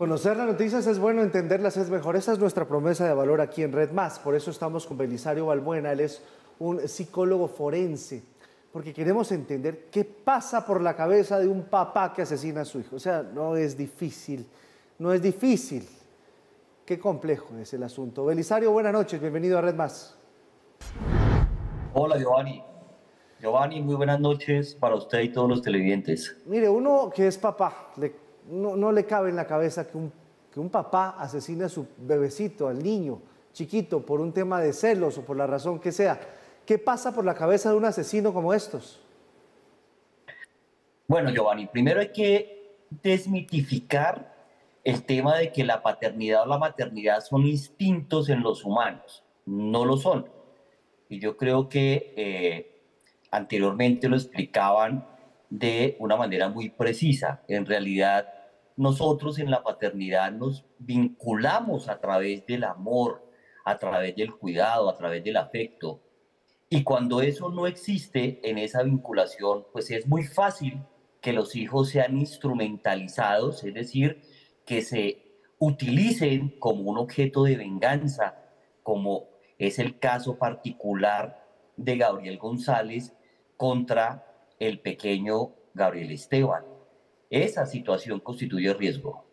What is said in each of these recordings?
Conocer las noticias es bueno, entenderlas es mejor. Esa es nuestra promesa de valor aquí en Red Más. Por eso estamos con Belisario Balbuena. Él es un psicólogo forense. Porque queremos entender qué pasa por la cabeza de un papá que asesina a su hijo. O sea, no es difícil. No es difícil. Qué complejo es el asunto. Belisario, buenas noches. Bienvenido a Red Más. Hola, Giovanni. Giovanni, muy buenas noches para usted y todos los televidentes. Mire, uno que es papá, le no, le cabe en la cabeza que un, que un papá asesine a su bebecito, al niño chiquito, por un tema de celos o por la razón que sea. ¿Qué pasa por la cabeza de un asesino como estos? Bueno, Giovanni, primero hay que desmitificar el tema de que la paternidad o la maternidad son instintos en los humanos. No lo son. Y yo creo que eh, anteriormente lo explicaban de una manera muy precisa. En realidad, nosotros en la paternidad nos vinculamos a través del amor, a través del cuidado, a través del afecto. Y cuando eso no existe en esa vinculación, pues es muy fácil que los hijos sean instrumentalizados, es decir, que se utilicen como un objeto de venganza, como es el caso particular de Gabriel González contra el pequeño Gabriel Esteban. Esa situación constituye riesgo.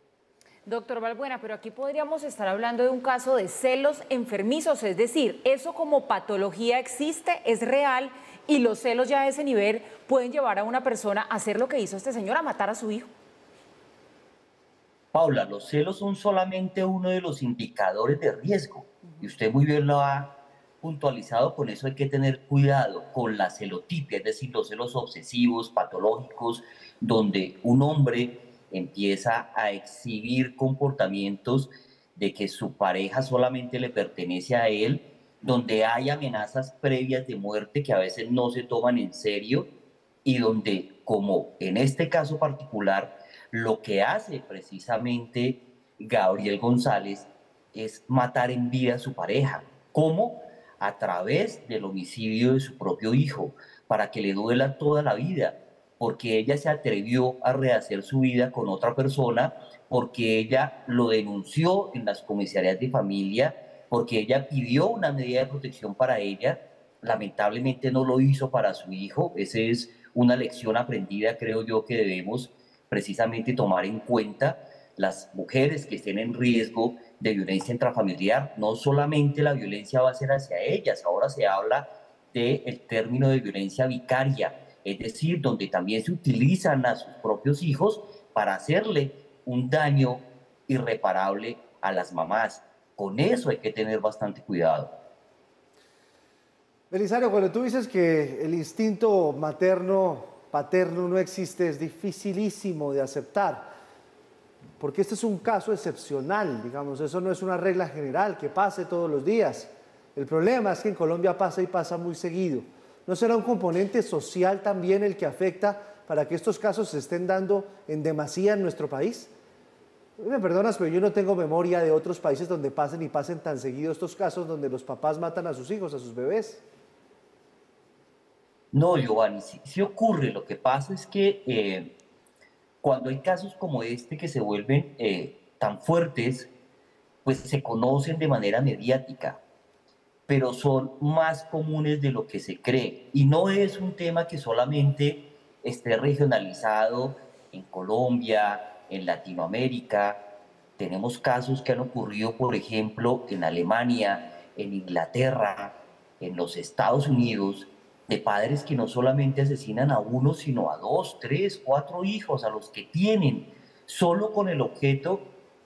Doctor Valbuena, pero aquí podríamos estar hablando de un caso de celos enfermizos, es decir, eso como patología existe, es real y los celos ya a ese nivel pueden llevar a una persona a hacer lo que hizo este señor, a matar a su hijo. Paula, los celos son solamente uno de los indicadores de riesgo y usted muy bien lo ha puntualizado, con eso hay que tener cuidado con la celotipia, es decir, los celos obsesivos, patológicos, donde un hombre empieza a exhibir comportamientos de que su pareja solamente le pertenece a él, donde hay amenazas previas de muerte que a veces no se toman en serio y donde, como en este caso particular, lo que hace precisamente Gabriel González es matar en vida a su pareja. ¿Cómo? A través del homicidio de su propio hijo, para que le duela toda la vida porque ella se atrevió a rehacer su vida con otra persona, porque ella lo denunció en las comisarías de familia, porque ella pidió una medida de protección para ella, lamentablemente no lo hizo para su hijo, esa es una lección aprendida, creo yo, que debemos precisamente tomar en cuenta las mujeres que estén en riesgo de violencia intrafamiliar, no solamente la violencia va a ser hacia ellas, ahora se habla del término de violencia vicaria, es decir, donde también se utilizan a sus propios hijos para hacerle un daño irreparable a las mamás. Con eso hay que tener bastante cuidado. Belisario, cuando tú dices que el instinto materno, paterno no existe, es dificilísimo de aceptar, porque este es un caso excepcional, digamos, eso no es una regla general que pase todos los días. El problema es que en Colombia pasa y pasa muy seguido. ¿No será un componente social también el que afecta para que estos casos se estén dando en demasía en nuestro país? Me perdonas, pero yo no tengo memoria de otros países donde pasen y pasen tan seguido estos casos donde los papás matan a sus hijos, a sus bebés. No, Giovanni, sí, ocurre. Lo que pasa es que eh, cuando hay casos como este que se vuelven eh, tan fuertes, pues se conocen de manera mediática pero son más comunes de lo que se cree. Y no es un tema que solamente esté regionalizado en Colombia, en Latinoamérica. Tenemos casos que han ocurrido, por ejemplo, en Alemania, en Inglaterra, en los Estados Unidos, de padres que no solamente asesinan a uno, sino a dos, tres, cuatro hijos, a los que tienen, solo con el objeto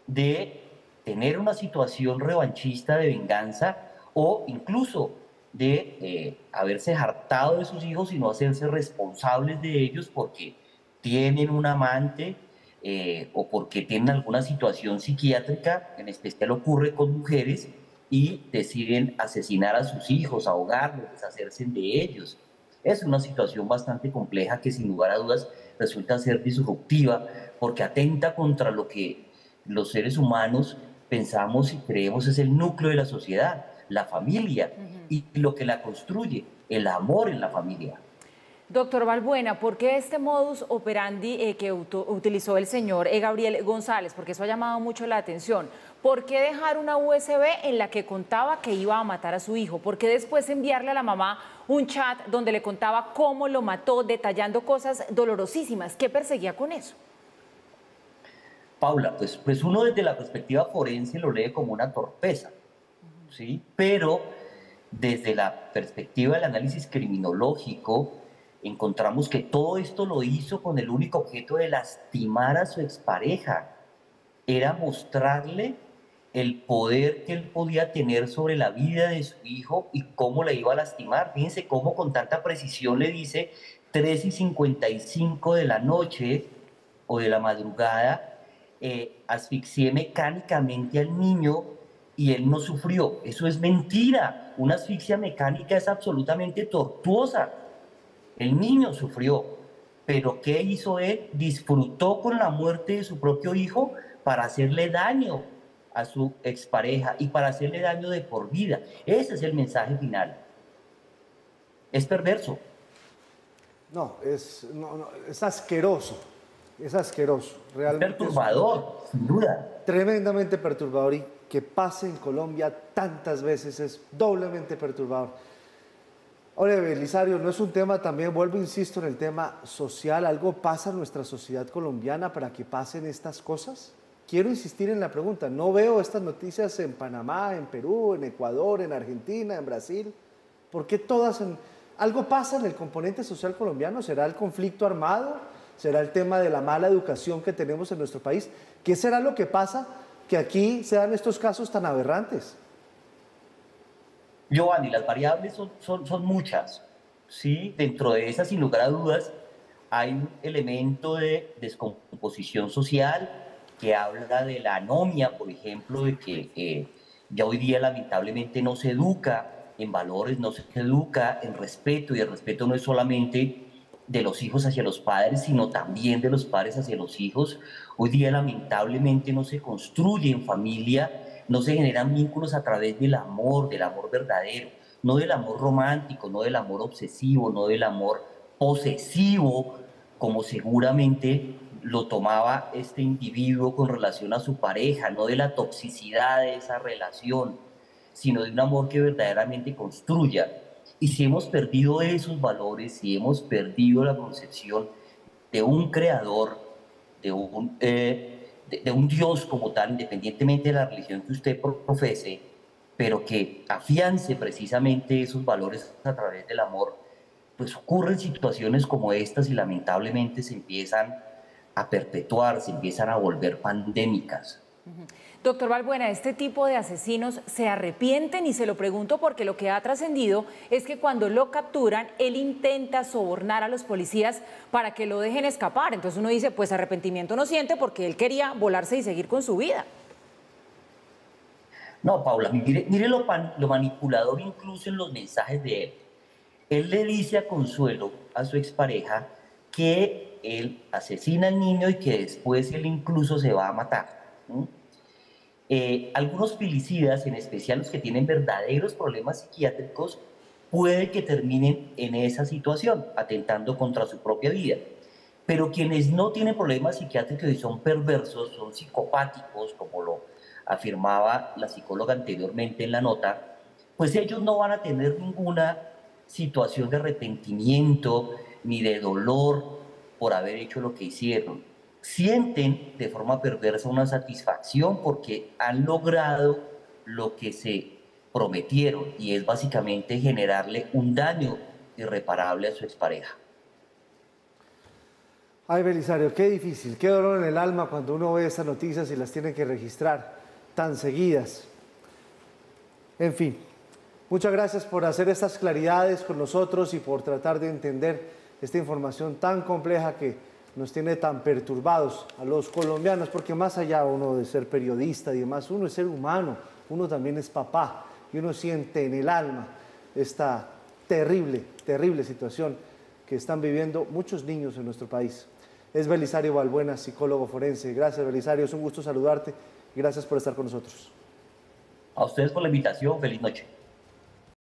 de tener una situación revanchista de venganza o incluso de eh, haberse hartado de sus hijos y no hacerse responsables de ellos porque tienen un amante eh, o porque tienen alguna situación psiquiátrica, en especial ocurre con mujeres, y deciden asesinar a sus hijos, ahogarlos, deshacerse de ellos. Es una situación bastante compleja que sin lugar a dudas resulta ser disruptiva porque atenta contra lo que los seres humanos pensamos y creemos es el núcleo de la sociedad la familia y lo que la construye, el amor en la familia. Doctor Balbuena, ¿por qué este modus operandi eh, que utilizó el señor eh, Gabriel González? Porque eso ha llamado mucho la atención. ¿Por qué dejar una USB en la que contaba que iba a matar a su hijo? ¿Por qué después enviarle a la mamá un chat donde le contaba cómo lo mató, detallando cosas dolorosísimas? ¿Qué perseguía con eso? Paula, pues, pues uno desde la perspectiva forense lo lee como una torpeza, ¿sí? Pero desde la perspectiva del análisis criminológico, encontramos que todo esto lo hizo con el único objeto de lastimar a su expareja. Era mostrarle el poder que él podía tener sobre la vida de su hijo y cómo le iba a lastimar. Fíjense cómo con tanta precisión le dice 3 y 55 de la noche o de la madrugada, eh, asfixié mecánicamente al niño y él no sufrió. Eso es mentira. Una asfixia mecánica es absolutamente tortuosa. El niño sufrió, pero ¿qué hizo él? Disfrutó con la muerte de su propio hijo para hacerle daño a su expareja y para hacerle daño de por vida. Ese es el mensaje final. Es perverso. No, es, es asqueroso. Es asqueroso, realmente. Perturbador, sin duda. Tremendamente perturbador y que pase en Colombia tantas veces es doblemente perturbador. Ahora, Belisario, no es un tema también, vuelvo, insisto, en el tema social. ¿Algo pasa en nuestra sociedad colombiana para que pasen estas cosas? Quiero insistir en la pregunta. No veo estas noticias en Panamá, en Perú, en Ecuador, en Argentina, en Brasil. ¿Por qué todas en... ¿Algo pasa en el componente social colombiano? ¿Será el conflicto armado? ¿Será el tema de la mala educación que tenemos en nuestro país? ¿Qué será lo que pasa que aquí se dan estos casos tan aberrantes? Giovanni, las variables son, son, son muchas. ¿sí? Dentro de esas, sin lugar a dudas, hay un elemento de descomposición social que habla de la anomia, por ejemplo, de que ya hoy día lamentablemente no se educa en valores, no se educa en respeto, y el respeto no es solamente de los hijos hacia los padres, sino también de los padres hacia los hijos. Hoy día lamentablemente no se construye en familia no se generan vínculos a través del amor, del amor verdadero, no del amor romántico, no del amor obsesivo, no del amor posesivo, como seguramente lo tomaba este individuo con relación a su pareja, no de la toxicidad de esa relación, sino de un amor que verdaderamente construya. Y si hemos perdido esos valores, si hemos perdido la concepción de un creador, de un eh, de, un Dios como tal, independientemente de la religión que usted profese, pero que afiance precisamente esos valores a través del amor, pues ocurren situaciones como estas y lamentablemente se empiezan a perpetuar, se empiezan a volver pandémicas. Doctor Valbuena, ¿este tipo de asesinos se arrepienten? Y se lo pregunto porque lo que ha trascendido es que cuando lo capturan, él intenta sobornar a los policías para que lo dejen escapar. Entonces uno dice, pues arrepentimiento no siente porque él quería volarse y seguir con su vida. No, Paula, mire, mire lo, lo manipulador incluso en los mensajes de él. Él le dice a Consuelo, a su expareja, que él asesina al niño y que después él incluso se va a matar. Eh, algunos filicidas, en especial los que tienen verdaderos problemas psiquiátricos, puede que terminen en esa situación, atentando contra su propia vida. Pero quienes no tienen problemas psiquiátricos y son perversos, son psicopáticos, como lo afirmaba la psicóloga anteriormente en la nota, pues ellos no van a tener ninguna situación de arrepentimiento ni de dolor por haber hecho lo que hicieron sienten de forma perversa una satisfacción porque han logrado lo que se prometieron y es básicamente generarle un daño irreparable a su expareja. Ay, Belisario, qué difícil, qué dolor en el alma cuando uno ve estas noticias y las tiene que registrar tan seguidas. En fin, muchas gracias por hacer estas claridades con nosotros y por tratar de entender esta información tan compleja que nos tiene tan perturbados a los colombianos, porque más allá uno de ser periodista y demás, uno es ser humano, uno también es papá y uno siente en el alma esta terrible, terrible situación que están viviendo muchos niños en nuestro país. Es Belisario Balbuena, psicólogo forense. Gracias, Belisario, es un gusto saludarte gracias por estar con nosotros. A ustedes por la invitación, feliz noche.